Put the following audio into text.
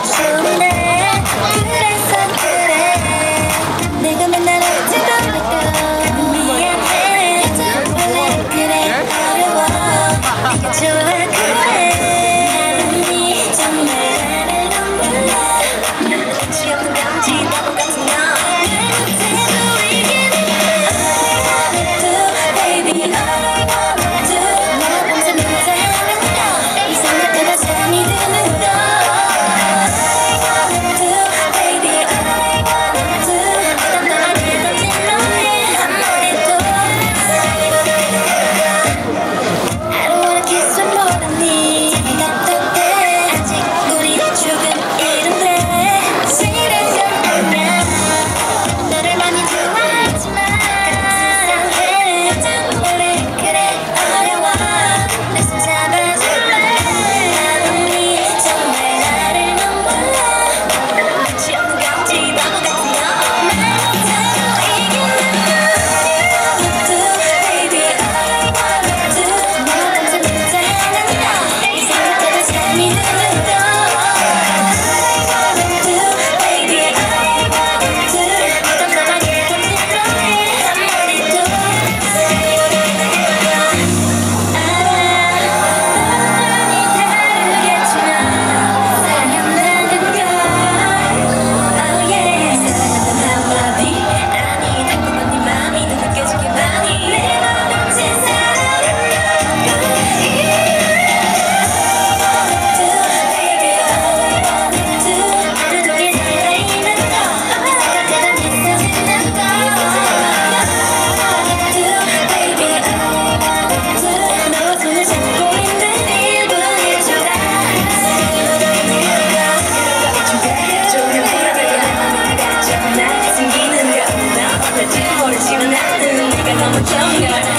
아 tell me.